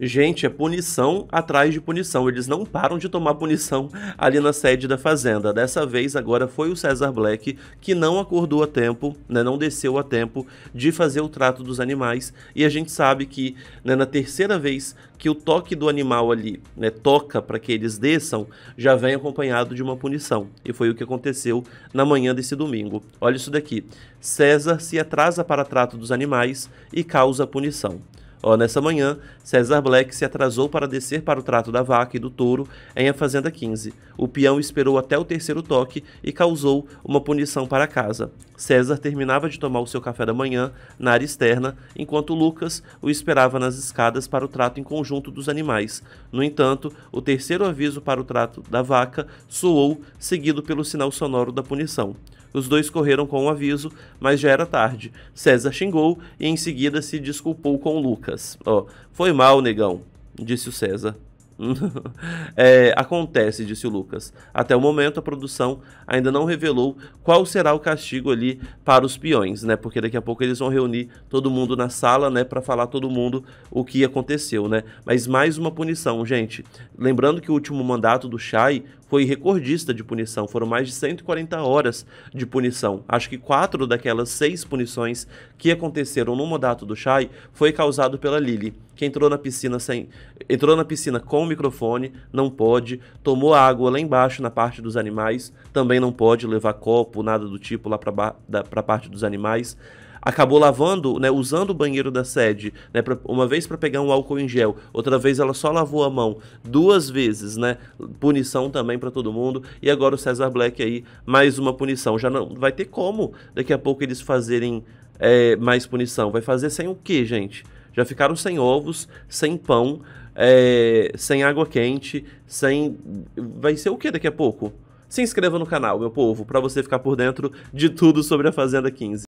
Gente, é punição atrás de punição. Eles não param de tomar punição ali na sede da fazenda. Dessa vez, agora foi o Cesar Black que não acordou a tempo, né, não desceu a tempo de fazer o trato dos animais. E a gente sabe que né, na terceira vez que o toque do animal ali né, toca para que eles desçam, já vem acompanhado de uma punição. E foi o que aconteceu na manhã desse domingo. Olha isso daqui. César se atrasa para trato dos animais e causa punição. Nessa manhã, César Black se atrasou para descer para o trato da vaca e do touro em a Fazenda 15. O peão esperou até o terceiro toque e causou uma punição para casa. César terminava de tomar o seu café da manhã na área externa, enquanto Lucas o esperava nas escadas para o trato em conjunto dos animais. No entanto, o terceiro aviso para o trato da vaca soou, seguido pelo sinal sonoro da punição. Os dois correram com o aviso, mas já era tarde. César xingou e em seguida se desculpou com Lucas. Ó, oh, foi mal, negão, disse o César. é, acontece, disse o Lucas. Até o momento, a produção ainda não revelou qual será o castigo ali para os peões, né? Porque daqui a pouco eles vão reunir todo mundo na sala, né? Para falar todo mundo o que aconteceu, né? Mas mais uma punição, gente. Lembrando que o último mandato do Chay foi recordista de punição. Foram mais de 140 horas de punição. Acho que quatro daquelas seis punições que aconteceram no mandato do Chay foi causado pela Lili, que entrou na piscina sem entrou na piscina com o microfone, não pode, tomou água lá embaixo na parte dos animais, também não pode levar copo, nada do tipo lá para a parte dos animais acabou lavando, né, usando o banheiro da sede, né, pra, uma vez para pegar um álcool em gel, outra vez ela só lavou a mão, duas vezes, né, punição também para todo mundo, e agora o César Black aí, mais uma punição, já não vai ter como daqui a pouco eles fazerem é, mais punição, vai fazer sem o que, gente? Já ficaram sem ovos, sem pão, é, sem água quente, sem... vai ser o que daqui a pouco? Se inscreva no canal, meu povo, para você ficar por dentro de tudo sobre a Fazenda 15.